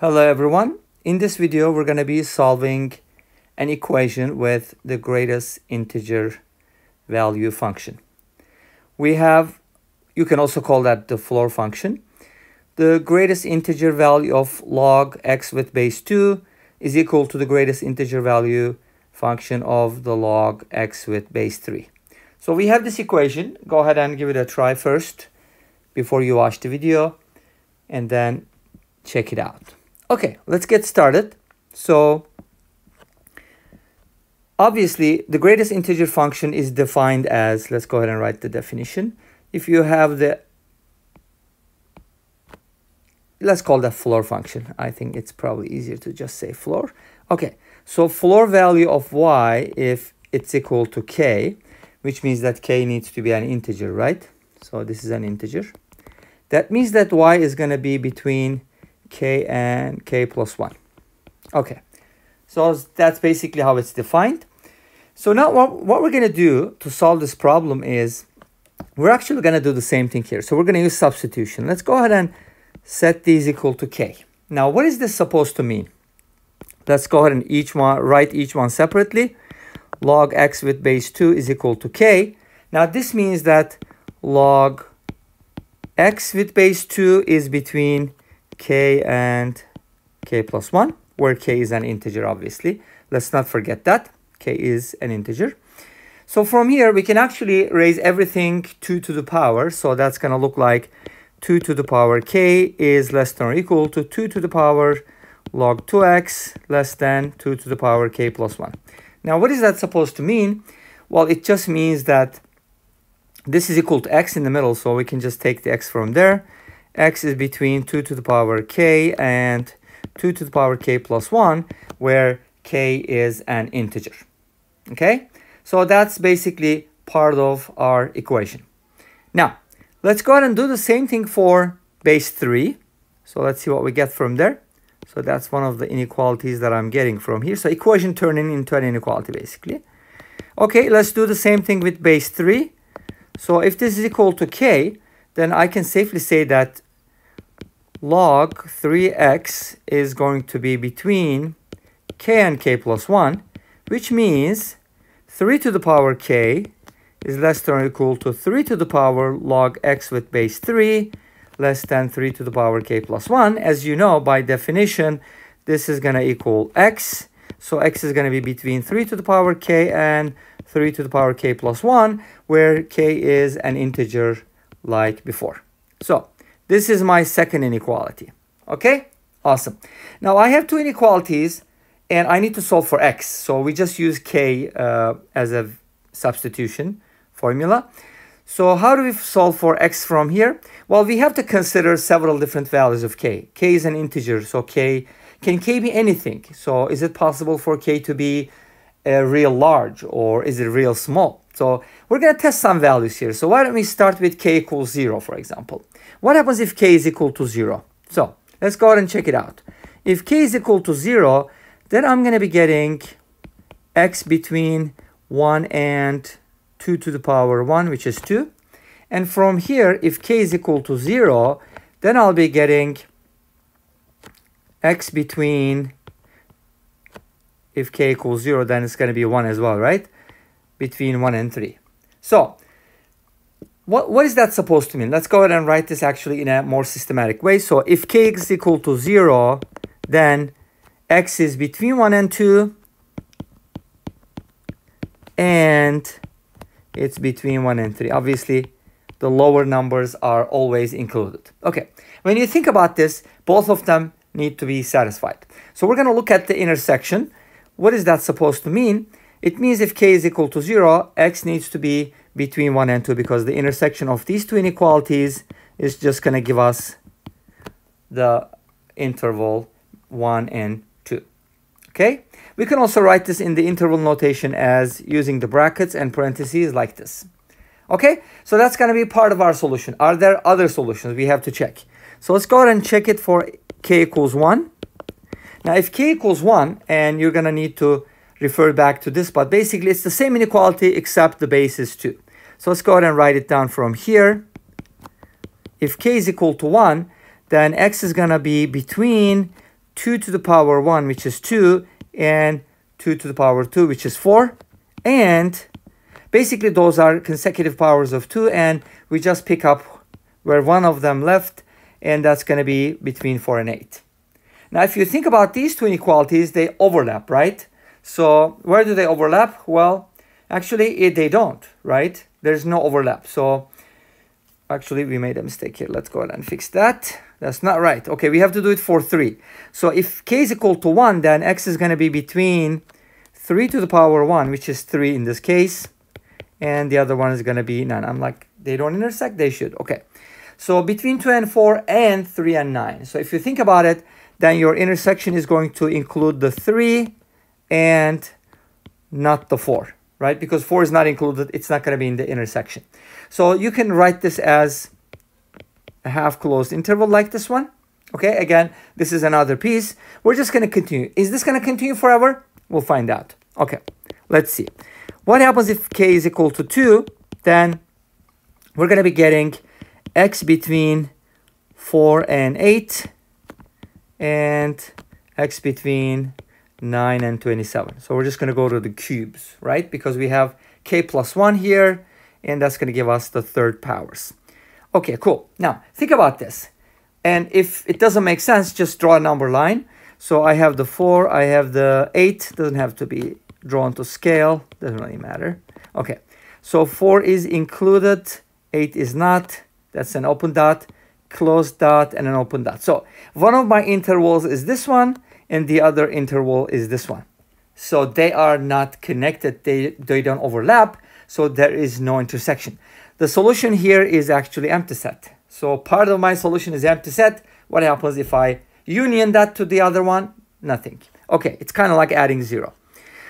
Hello everyone. In this video, we're going to be solving an equation with the greatest integer value function. We have, you can also call that the floor function. The greatest integer value of log x with base 2 is equal to the greatest integer value function of the log x with base 3. So we have this equation. Go ahead and give it a try first before you watch the video and then check it out. Okay, let's get started. So obviously the greatest integer function is defined as, let's go ahead and write the definition. If you have the, let's call that floor function. I think it's probably easier to just say floor. Okay, so floor value of y if it's equal to k, which means that k needs to be an integer, right? So this is an integer. That means that y is going to be between k and k plus 1. Okay, so that's basically how it's defined. So now what, what we're going to do to solve this problem is we're actually going to do the same thing here. So we're going to use substitution. Let's go ahead and set these equal to k. Now, what is this supposed to mean? Let's go ahead and each one write each one separately. Log x with base 2 is equal to k. Now, this means that log x with base 2 is between k and k plus 1, where k is an integer, obviously. Let's not forget that. k is an integer. So from here, we can actually raise everything 2 to the power. So that's going to look like 2 to the power k is less than or equal to 2 to the power log 2x less than 2 to the power k plus 1. Now, what is that supposed to mean? Well, it just means that this is equal to x in the middle, so we can just take the x from there x is between 2 to the power k and 2 to the power k plus 1, where k is an integer. Okay, so that's basically part of our equation. Now, let's go ahead and do the same thing for base 3. So let's see what we get from there. So that's one of the inequalities that I'm getting from here. So equation turning into an inequality, basically. Okay, let's do the same thing with base 3. So if this is equal to k, then I can safely say that log 3x is going to be between k and k plus 1, which means 3 to the power k is less than or equal to 3 to the power log x with base 3 less than 3 to the power k plus 1. As you know, by definition, this is going to equal x. So x is going to be between 3 to the power k and 3 to the power k plus 1, where k is an integer like before. So this is my second inequality. Okay, awesome. Now I have two inequalities and I need to solve for x. So we just use k uh, as a substitution formula. So how do we solve for x from here? Well, we have to consider several different values of k. k is an integer, so k, can k be anything? So is it possible for k to be a real large or is it real small? So we're going to test some values here. So why don't we start with k equals 0, for example. What happens if k is equal to 0? So let's go ahead and check it out. If k is equal to 0, then I'm going to be getting x between 1 and 2 to the power 1, which is 2. And from here, if k is equal to 0, then I'll be getting x between, if k equals 0, then it's going to be 1 as well, right? Between 1 and 3. So what, what is that supposed to mean? Let's go ahead and write this actually in a more systematic way. So if k is equal to 0, then x is between 1 and 2, and it's between 1 and 3. Obviously, the lower numbers are always included. Okay, when you think about this, both of them need to be satisfied. So we're going to look at the intersection. What is that supposed to mean? It means if k is equal to 0, x needs to be between 1 and 2 because the intersection of these two inequalities is just going to give us the interval 1 and 2. Okay? We can also write this in the interval notation as using the brackets and parentheses like this. Okay? So that's going to be part of our solution. Are there other solutions? We have to check. So let's go ahead and check it for k equals 1. Now, if k equals 1, and you're going to need to refer back to this, but basically it's the same inequality except the base is 2. So let's go ahead and write it down from here. If k is equal to 1, then x is going to be between 2 to the power 1, which is 2, and 2 to the power 2, which is 4. And basically those are consecutive powers of 2, and we just pick up where one of them left, and that's going to be between 4 and 8. Now, if you think about these two inequalities, they overlap, right? So where do they overlap? Well, actually, it, they don't, right? There's no overlap. So actually, we made a mistake here. Let's go ahead and fix that. That's not right. Okay, we have to do it for 3. So if k is equal to 1, then x is going to be between 3 to the power 1, which is 3 in this case. And the other one is going to be 9. I'm like, they don't intersect? They should. Okay. So between 2 and 4 and 3 and 9. So if you think about it, then your intersection is going to include the 3 and not the 4, right? Because 4 is not included, it's not going to be in the intersection. So you can write this as a half closed interval like this one. Okay, again, this is another piece. We're just going to continue. Is this going to continue forever? We'll find out. Okay, let's see. What happens if k is equal to 2? Then we're going to be getting x between 4 and 8 and x between 9 and 27. So we're just going to go to the cubes, right? Because we have k plus 1 here, and that's going to give us the third powers. Okay, cool. Now, think about this. And if it doesn't make sense, just draw a number line. So I have the 4, I have the 8, doesn't have to be drawn to scale, doesn't really matter. Okay, so 4 is included, 8 is not, that's an open dot closed dot, and an open dot. So one of my intervals is this one, and the other interval is this one. So they are not connected, they, they don't overlap, so there is no intersection. The solution here is actually empty set. So part of my solution is empty set. What happens if I union that to the other one? Nothing. Okay, it's kind of like adding zero.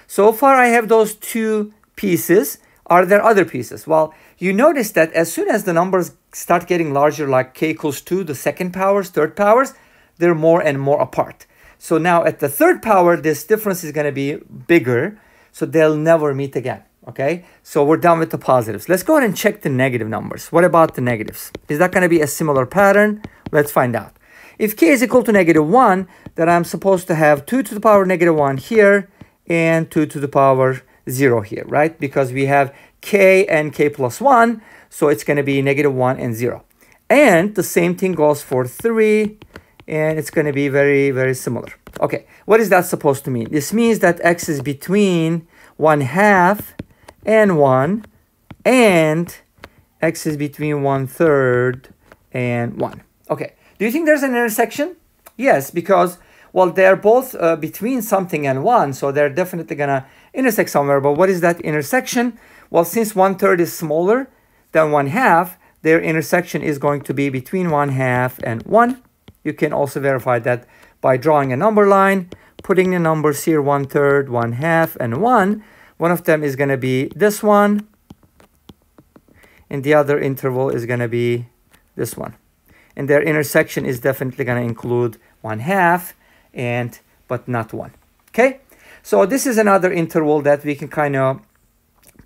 So far I have those two pieces. Are there other pieces? Well, you notice that as soon as the numbers start getting larger, like k equals 2, the second powers, third powers, they're more and more apart. So now at the third power, this difference is going to be bigger, so they'll never meet again. Okay, so we're done with the positives. Let's go ahead and check the negative numbers. What about the negatives? Is that going to be a similar pattern? Let's find out. If k is equal to negative 1, then I'm supposed to have 2 to the power negative 1 here and 2 to the power 0 here, right? Because we have k and k plus 1, so it's going to be negative 1 and 0. And the same thing goes for 3, and it's going to be very, very similar. Okay, what is that supposed to mean? This means that x is between 1 half and 1, and x is between 1 third and 1. Okay, do you think there's an intersection? Yes, because, well, they're both uh, between something and 1, so they're definitely going to intersect somewhere. But what is that intersection? Well, since 1 third is smaller than 1 half, their intersection is going to be between 1 half and 1. You can also verify that by drawing a number line, putting the numbers here, one third, 1 half, and 1. One of them is going to be this one, and the other interval is going to be this one. And their intersection is definitely going to include 1 half, and but not 1. Okay? So this is another interval that we can kind of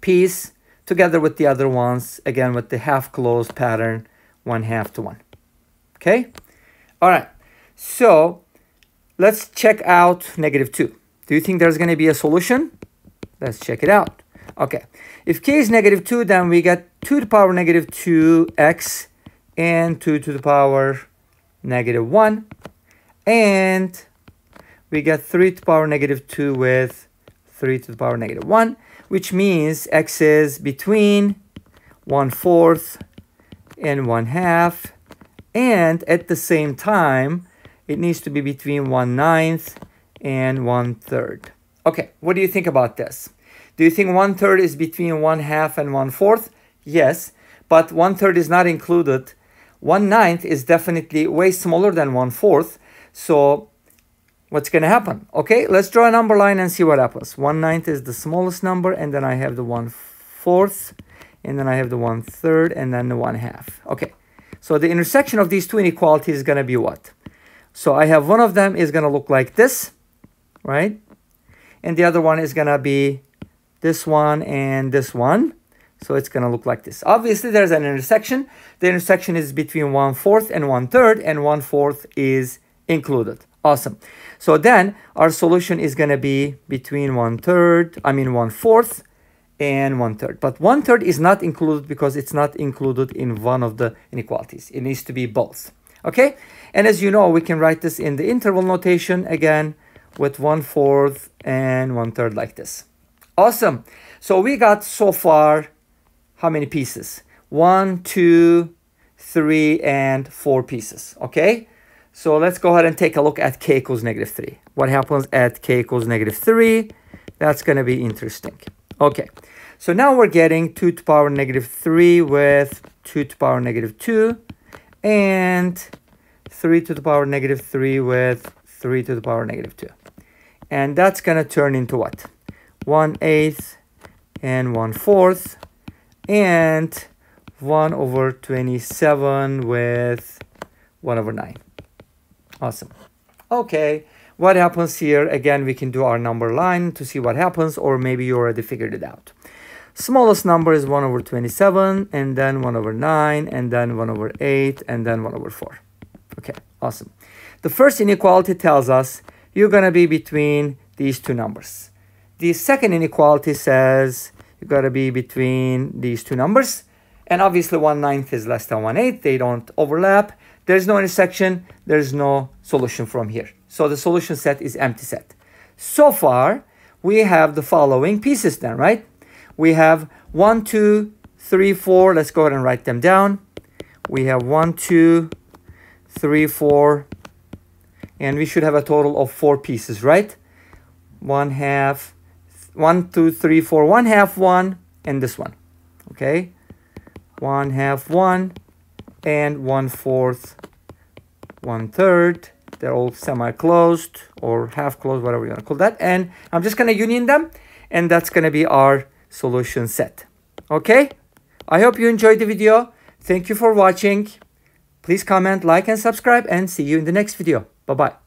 piece together with the other ones, again with the half closed pattern, one half to one. Okay? All right. So let's check out negative 2. Do you think there's going to be a solution? Let's check it out. Okay. If k is negative 2, then we get 2 to the power negative 2x and 2 to the power negative 1. And we get 3 to the power negative 2 with 3 to the power negative 1 which means x is between 1 fourth and 1 half. And at the same time, it needs to be between 1 ninth and 1 third. Okay, what do you think about this? Do you think 1 third is between 1 half and 1 fourth? Yes, but 1 third is not included. 1 ninth is definitely way smaller than 1 fourth. So what's going to happen. Okay, let's draw a number line and see what happens. 1 ninth is the smallest number, and then I have the 1 fourth, and then I have the 1 third, and then the 1 half. Okay, so the intersection of these two inequalities is going to be what? So I have one of them is going to look like this, right? And the other one is going to be this one and this one. So it's going to look like this. Obviously, there's an intersection. The intersection is between 1 fourth and 1 third, and 1 fourth is included. Awesome. So then our solution is going to be between one third, I mean one fourth and one third. But one third is not included because it's not included in one of the inequalities. It needs to be both. Okay. And as you know, we can write this in the interval notation again with one fourth and one third like this. Awesome. So we got so far how many pieces? One, two, three, and four pieces. Okay. So let's go ahead and take a look at k equals negative 3. What happens at k equals negative 3? That's going to be interesting. Okay, so now we're getting 2 to the power negative 3 with 2 to the power negative 2 and 3 to the power negative 3 with 3 to the power negative 2. And that's going to turn into what? 1 eighth and 1 fourth and 1 over 27 with 1 over 9. Awesome. Okay, what happens here? Again, we can do our number line to see what happens, or maybe you already figured it out. Smallest number is 1 over 27, and then 1 over 9, and then 1 over 8, and then 1 over 4. Okay, awesome. The first inequality tells us you're going to be between these two numbers. The second inequality says you got to be between these two numbers. And obviously 1 ninth is less than 1 eighth. They don't overlap. There's no intersection. There's no solution from here. So the solution set is empty set. So far, we have the following pieces then, right? We have one, two, three, four. Let's go ahead and write them down. We have one, two, three, four, and we should have a total of four pieces, right? One half, one, two, three, four, one half, one, and this one, okay? One half, one, and one fourth, one third. They're all semi-closed or half-closed, whatever you want to call that. And I'm just going to union them, and that's going to be our solution set. Okay? I hope you enjoyed the video. Thank you for watching. Please comment, like, and subscribe, and see you in the next video. Bye-bye.